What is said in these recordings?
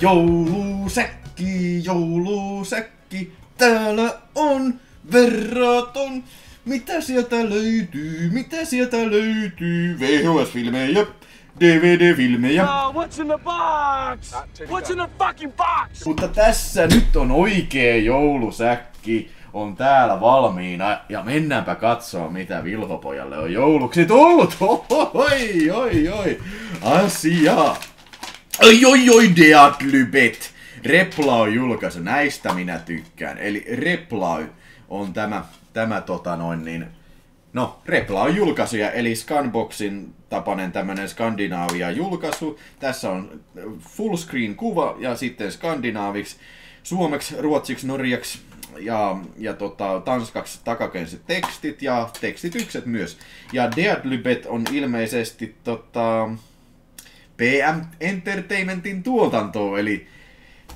Joulusäkki, joulusäkki, täällä on verraton. Mitä sieltä löytyy, mitä sieltä löytyy? VHS-filmejä, DVD-filmejä. Oh, what's in the box? What's in the fucking box? Mutta tässä nyt on oikea joulusäkki on täällä valmiina ja mennäänpä katsoa mitä Vilhopojalle on jouluksi tullut. Oi, oi, oi, asia. Oi, oi, oi, Deatlybet. Replau julkaisu, näistä minä tykkään. Eli Replau on tämä, tämä tota noin niin, No, Repla on julkaisuja, eli Scanboxin tapainen tämmönen Skandinaavia julkaisu. Tässä on full screen kuva ja sitten skandinaaviksi, suomeksi, ruotsiksi, norjaksi ja, ja tota, tanskaksi takakenset tekstit ja tekstitykset myös. Ja Deadlybet on ilmeisesti tota, PM Entertainmentin tuotanto, eli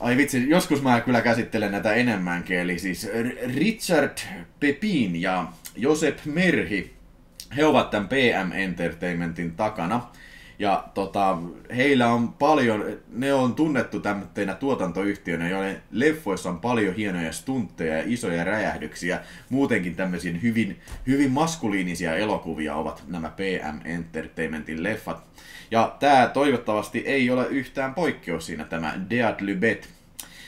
Ai vitsi, joskus mä kyllä käsittelen näitä enemmänkin, eli siis Richard Pepin ja Josep Merhi, he ovat tämän PM Entertainmentin takana. Ja tota, heillä on paljon, ne on tunnettu tämmöinä tuotantoyhtiönä, joiden leffoissa on paljon hienoja stuntteja ja isoja räjähdyksiä. Muutenkin tämmöisiä hyvin, hyvin maskuliinisia elokuvia ovat nämä PM Entertainmentin leffat. Ja tämä toivottavasti ei ole yhtään poikkeus siinä tämä Deadly Bet.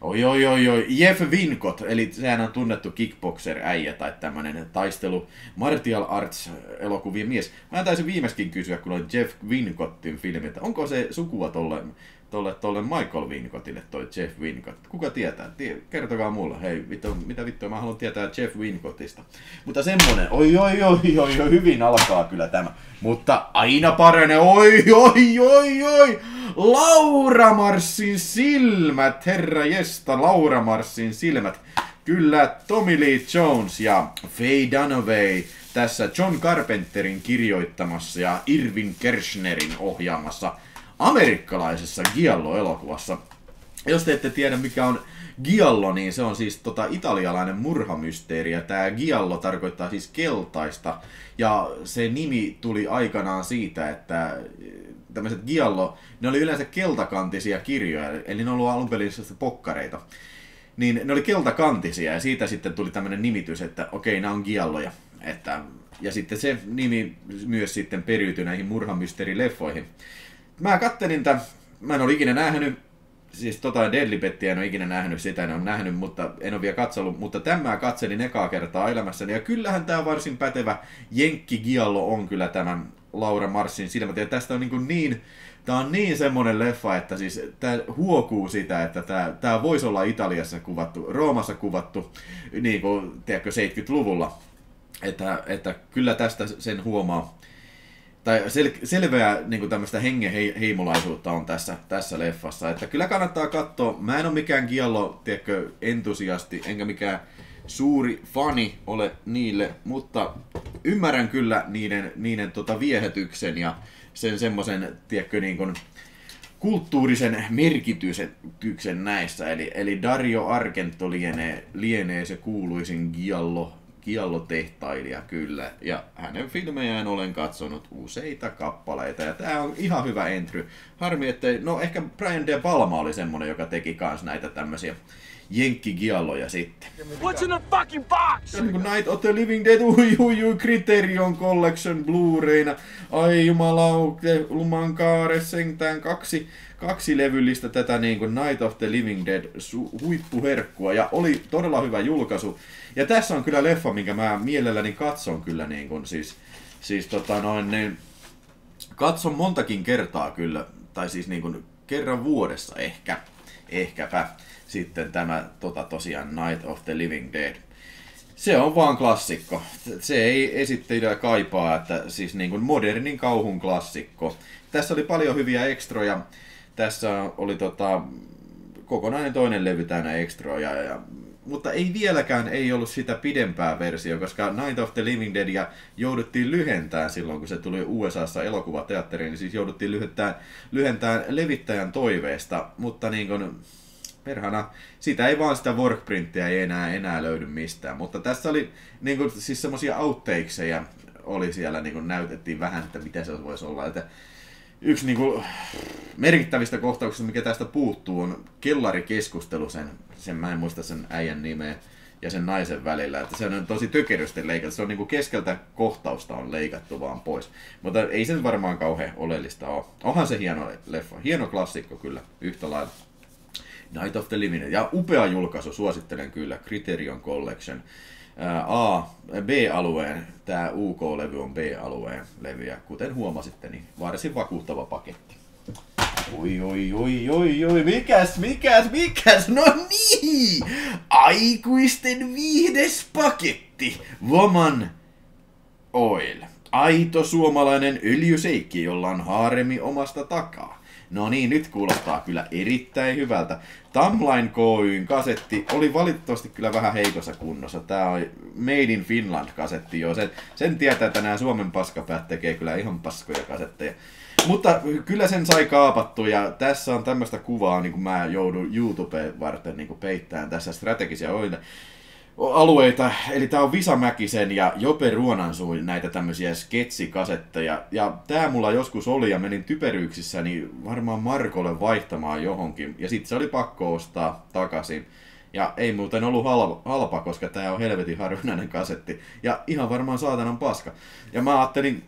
Oi, oi, oi, oi. Jeff Wincott, eli sehän on tunnettu kickboxer-äijä tai tämmönen taistelu martial arts elokuvien mies. Mä taisin viimeiskin kysyä, kun on Jeff Wincottin filmi, että onko se sukua tolle tolle, tolle Michael Wincotille toi Jeff Wincott. Kuka tietää? Tie, kertokaa mulle. Hei, vittu, mitä vittua mä haluan tietää Jeff Wincottista. Mutta semmonen, oi oi oi oi, oi hyvin alkaa kyllä tämä. Mutta aina parane, oi oi oi oi, Laura Marsin silmät, herra jesta, Laura Marsin silmät. Kyllä Tommy Lee Jones ja Faye Dunaway tässä John Carpenterin kirjoittamassa ja Irvin Kershnerin ohjaamassa amerikkalaisessa Giallo-elokuvassa. Jos te ette tiedä mikä on Giallo, niin se on siis tota italialainen murhamysteeri ja tämä Giallo tarkoittaa siis keltaista ja se nimi tuli aikanaan siitä, että tämmöiset Giallo, ne oli yleensä keltakantisia kirjoja, eli ne oli alun perin pokkareita. Niin ne oli keltakantisia ja siitä sitten tuli tämmöinen nimitys, että okei, nämä on Gialloja. Että, ja sitten se nimi myös sitten periytyi näihin murhamysteerileffoihin mä kattelin tämän, mä en ole ikinä nähnyt, siis tota Deadly Bettiä en ole ikinä nähnyt, sitä en ole nähnyt, mutta en ole vielä katsellut, mutta tämän mä katselin ekaa kertaa elämässäni, ja kyllähän tämä varsin pätevä Jenkki Giallo on kyllä tämän Laura Marsin silmät, ja tästä on niin, kuin niin Tämä on niin semmoinen leffa, että siis tämä huokuu sitä, että tämä, tämä voisi olla Italiassa kuvattu, Roomassa kuvattu, niin kuin, tiedätkö, 70-luvulla. Että, että kyllä tästä sen huomaa tai sel, selveää niin tämmöistä hengenheimolaisuutta on tässä, tässä leffassa. Että kyllä kannattaa katsoa. Mä en ole mikään kiello, tiedätkö, entusiasti, enkä mikään suuri fani ole niille, mutta ymmärrän kyllä niiden, niiden tota viehätyksen ja sen semmoisen, tiedätkö, niin kuin, kulttuurisen merkityksen näissä. Eli, eli Dario Argento lienee, lienee se kuuluisin Giallo kiallotehtailija kyllä. Ja hänen filmejään olen katsonut useita kappaleita. Ja tää on ihan hyvä entry. Harmi, että no ehkä Brian De Palma oli semmonen, joka teki kans näitä tämmösiä jenkkigialloja sitten. What's in the fucking box? Ja niin kuin Night of the Living Dead, ui ui ui, Criterion Collection Blu-rayna. Ai jumalauke, Lumankaare, sentään kaksi, kaksi levyllistä tätä niin kuin Night of the Living Dead su- huippuherkkua. Ja oli todella hyvä julkaisu. Ja tässä on kyllä leffa, minkä mä mielelläni katson kyllä niin kuin siis, siis tota noin, niin, katson montakin kertaa kyllä, tai siis niin kuin kerran vuodessa ehkä, ehkäpä sitten tämä tota, tosiaan Night of the Living Dead. Se on vaan klassikko. Se ei esittelyä kaipaa, että siis niin kuin modernin kauhun klassikko. Tässä oli paljon hyviä ekstroja. Tässä oli tota, kokonainen toinen levy täynnä ekstroja ja mutta ei vieläkään ei ollut sitä pidempää versio, koska Night of the Living Deadia jouduttiin lyhentämään silloin, kun se tuli USAssa elokuvateatteriin, niin siis jouduttiin lyhentämään, lyhentämään levittäjän toiveesta, mutta niin kuin, perhana, sitä ei vaan sitä workprinttiä ei enää, enää löydy mistään, mutta tässä oli niin kuin, siis semmosia outtakeseja oli siellä, niin kuin näytettiin vähän, että mitä se voisi olla, että yksi niinku merkittävistä kohtauksista, mikä tästä puuttuu, on kellarikeskustelu sen, sen mä en muista sen äijän nimeä, ja sen naisen välillä. Että se on tosi tökerösti leikattu. Se on niinku keskeltä kohtausta on leikattu vaan pois. Mutta ei se varmaan kauhean oleellista ole. Onhan se hieno leffa. Hieno klassikko kyllä, yhtä lailla. Night of the Living. Ja upea julkaisu, suosittelen kyllä. Criterion Collection. A, B-alueen, tämä UK-levy on B-alueen levyä, kuten huomasitte, niin varsin vakuuttava paketti. Oi, oi, oi, oi, oi, mikäs, mikäs, mikäs, no niin! Aikuisten viihdespaketti, Woman Oil. Aito suomalainen öljyseikki, jolla on haaremi omasta takaa. No niin, nyt kuulostaa kyllä erittäin hyvältä. Tamline Koyn kasetti oli valitettavasti kyllä vähän heikossa kunnossa. Tää on Made in Finland kasetti jo. Sen, sen tietää, että nämä Suomen paskapäät tekee kyllä ihan paskoja kasetteja. Mutta kyllä sen sai kaapattu ja tässä on tämmöistä kuvaa, niin kuin mä joudun YouTubeen varten niin kuin peittämään tässä strategisia oita alueita. Eli tää on Visa Mäkisen ja Jope Ruonansuun näitä tämmöisiä sketsikasetteja. Ja tää mulla joskus oli ja menin typeryyksissä niin varmaan Markolle vaihtamaan johonkin. Ja sitten se oli pakko ostaa takaisin. Ja ei muuten ollut halpa, halpa koska tää on helvetin harvinainen kasetti. Ja ihan varmaan saatanan paska. Ja mä ajattelin,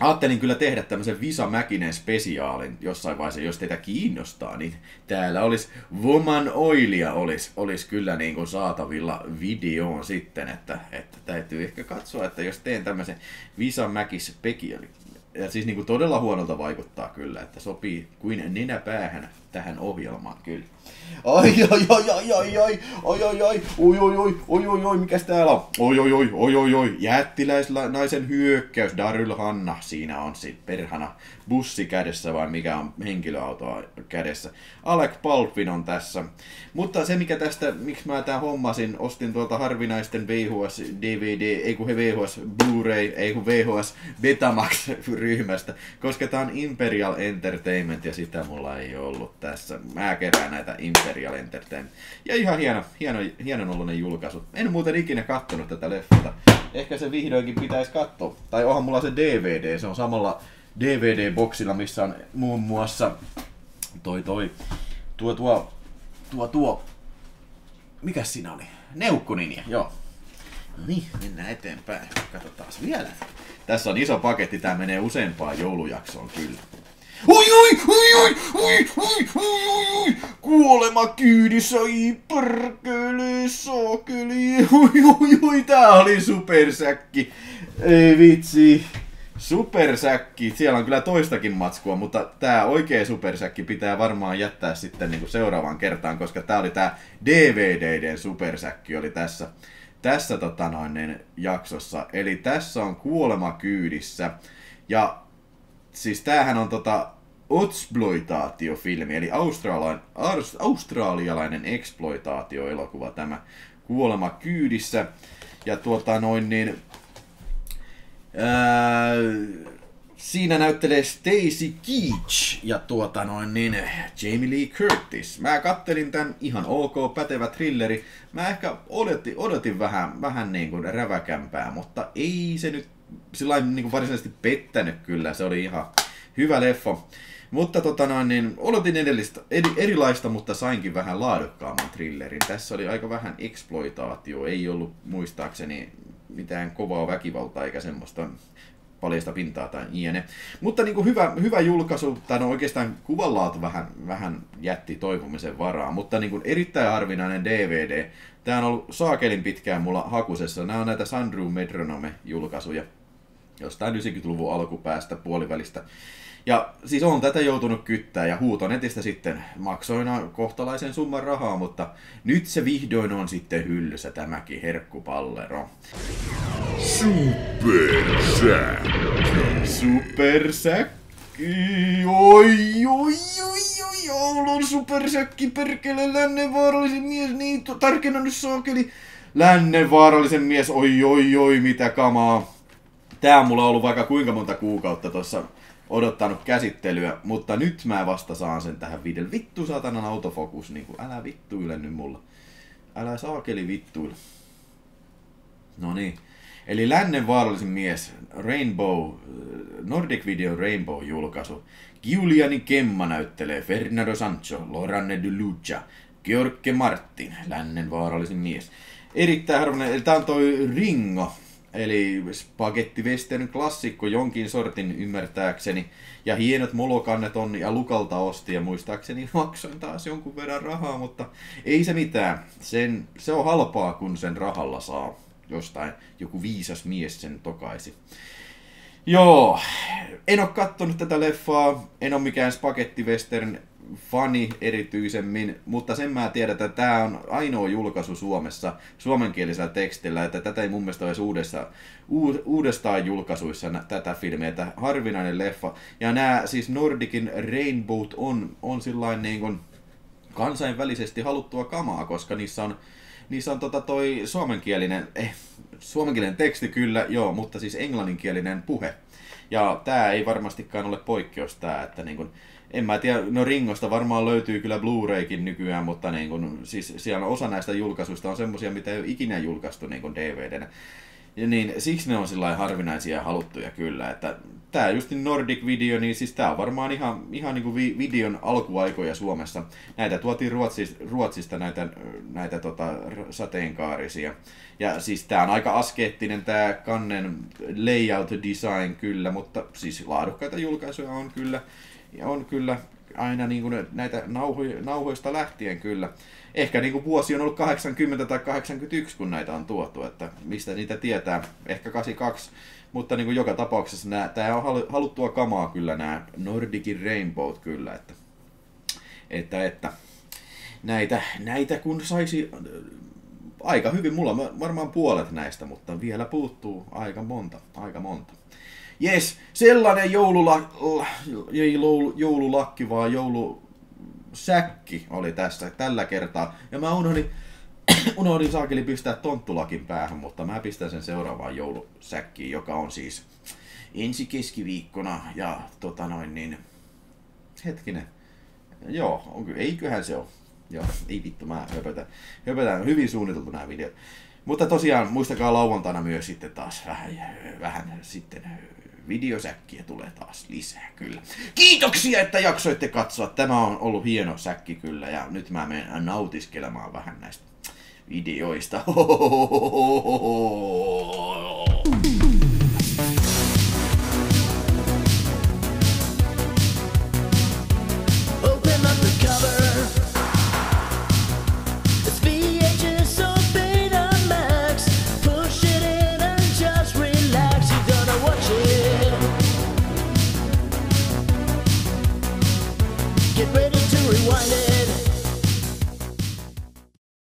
Ajattelin kyllä tehdä tämmöisen Visa Mäkinen spesiaalin jossain vaiheessa, jos teitä kiinnostaa, niin täällä olisi Woman Oilia olisi, olisi kyllä niin kuin saatavilla videoon sitten, että, että täytyy ehkä katsoa, että jos teen tämmöisen Visa Mäkis ja siis niin kuin todella huonolta vaikuttaa kyllä, että sopii kuin nenäpäähän tähän ohjelmaan kyllä. Oi, oi, oi, oi, oi, oi, oi, oi, oi, oi, oi, oi, oi, oi, oi, mikäs täällä on? Oi, oi, oi, oi, oi, oi, jättiläisnaisen hyökkäys, Daryl Hanna, siinä on sit perhana bussi kädessä vai mikä on henkilöautoa kädessä. Alec Baldwin on tässä. Mutta se mikä tästä, miksi mä tää hommasin, ostin tuolta harvinaisten VHS DVD, ei kun he VHS Blu-ray, ei kun VHS Betamax ryhmästä, koska tää on Imperial Entertainment ja sitä mulla ei ollut tässä. Mä kerään näitä Imperial Entertainment. Ja ihan hieno, hieno, hienon julkaisu. En muuten ikinä kattonut tätä leffata. Ehkä se vihdoinkin pitäisi katsoa. Tai onhan mulla se DVD, se on samalla DVD-boksilla, missä on muun muassa toi toi, tuo tuo, tuo tuo, mikä siinä oli? Neukkoninja, joo. No niin, mennään eteenpäin. Katsotaan vielä. Tässä on iso paketti, tää menee useampaan joulujaksoon kyllä. Oi, oi, oi, oi, oi, oi, oi, oi, kuolema kyydissä, oi, perkele, sokeli, oi, oi, oi, tää oli supersäkki. Ei vitsi. Supersäkki, siellä on kyllä toistakin matskua, mutta tämä oikea supersäkki pitää varmaan jättää sitten niin kuin seuraavaan kertaan, koska tämä oli tämä DVDden supersäkki oli tässä, tässä tota noin, niin, jaksossa. Eli tässä on kuolema kyydissä. Ja siis tämähän on tota exploitaatiofilmi, eli australialainen, australialainen exploitaatioelokuva tämä kuolema kyydissä. Ja tuota noin niin, ää, siinä näyttelee Stacy Keach ja tuota noin niin Jamie Lee Curtis. Mä kattelin tän ihan ok, pätevä thrilleri. Mä ehkä odotin, odotin vähän, vähän niin kuin räväkämpää, mutta ei se nyt sillä niin kuin varsinaisesti pettänyt kyllä. Se oli ihan hyvä leffa. Mutta tota noin, niin odotin edellistä, eri, erilaista, mutta sainkin vähän laadukkaamman thrillerin. Tässä oli aika vähän exploitaatio, ei ollut muistaakseni mitään kovaa väkivaltaa eikä semmoista paljasta pintaa tai iene. Mutta niin kuin hyvä, hyvä julkaisu, tai no oikeastaan kuvanlaatu vähän, vähän jätti toivomisen varaa, mutta niin kuin erittäin harvinainen DVD. Tämä on ollut saakelin pitkään mulla hakusessa. Nämä on näitä Sandrew Metronome-julkaisuja jostain 90-luvun alkupäästä puolivälistä. Ja siis on tätä joutunut kyttää ja huutonetistä sitten maksoina kohtalaisen summan rahaa, mutta nyt se vihdoin on sitten hyllyssä tämäkin herkkupallero. Supersäkki. Supersäkki. Oi, oi, oi, oi, joulun supersäkki, perkele, lännen vaarallisen mies, niin, tarkenna nyt saakeli. Lännen vaarallisen mies, oi, oi, oi, mitä kamaa. Tää on mulla ollut vaikka kuinka monta kuukautta tuossa odottanut käsittelyä, mutta nyt mä vasta saan sen tähän videolle. Vittu saatanan autofokus, niin kuin, älä vittuile nyt mulla. Älä saakeli vittuile. No niin. Eli lännen vaarallisin mies, Rainbow, Nordic Video Rainbow-julkaisu. Giuliani Kemma näyttelee Fernando Sancho, Loranne de Lucha, George Martin, lännen vaarallisin mies. Erittäin harvinainen, eli tää on toi Ringo, eli spagetti western klassikko jonkin sortin ymmärtääkseni. Ja hienot molokannet on, ja Lukalta osti, ja muistaakseni maksoin taas jonkun verran rahaa, mutta ei se mitään. Sen, se on halpaa, kun sen rahalla saa jostain joku viisas mies sen tokaisi. Joo, en ole kattonut tätä leffaa, en ole mikään spagetti western fani erityisemmin, mutta sen mä tiedän, että tämä on ainoa julkaisu Suomessa suomenkielisellä tekstillä, että tätä ei mun mielestä olisi uudessa, uudestaan julkaisuissa tätä filmiä, että harvinainen leffa. Ja nämä siis Nordicin Rainbow on, on sillain niin kuin kansainvälisesti haluttua kamaa, koska niissä on niissä on tota toi suomenkielinen, eh, suomenkielinen teksti kyllä, joo, mutta siis englanninkielinen puhe. Ja tämä ei varmastikaan ole poikkeus tää, että niin kun, en mä tiedä, no Ringosta varmaan löytyy kyllä Blu-raykin nykyään, mutta niin kun, siis siellä osa näistä julkaisuista on semmosia, mitä ei ole ikinä julkaistu niin DVDnä. Ja niin, siksi ne on sillä harvinaisia ja haluttuja kyllä, että tää just Nordic Video, niin siis tää on varmaan ihan, ihan niin kuin videon alkuaikoja Suomessa. Näitä tuotiin Ruotsista, Ruotsista näitä, näitä tota, sateenkaarisia. Ja siis tää on aika askeettinen tää kannen layout design kyllä, mutta siis laadukkaita julkaisuja on kyllä. Ja on kyllä aina niin kuin näitä nauhoja, nauhoista lähtien kyllä. Ehkä niin kuin vuosi on ollut 80 tai 81, kun näitä on tuotu, että mistä niitä tietää. Ehkä 82, mutta niin kuin joka tapauksessa nämä, tämä on haluttua kamaa kyllä nämä Nordicin Rainbowt kyllä, että, että, että näitä, näitä kun saisi äh, aika hyvin, mulla on varmaan puolet näistä, mutta vielä puuttuu aika monta, aika monta. Jes, sellainen joulula, ei joulu, joululakki, vaan joulusäkki oli tässä tällä kertaa. Ja mä unohdin, unohdin saakeli pistää tonttulakin päähän, mutta mä pistän sen seuraavaan joulusäkkiin, joka on siis ensi keskiviikkona. Ja tota noin niin, hetkinen, joo, on, eiköhän se ole. Joo, ei vittu, mä höpötän, höpötän hyvin suunniteltu nämä videot. Mutta tosiaan muistakaa lauantaina myös sitten taas vähän, vähän sitten videosäkkiä tulee taas lisää, kyllä. Kiitoksia, että jaksoitte katsoa. Tämä on ollut hieno säkki kyllä ja nyt mä menen nautiskelemaan vähän näistä videoista. Get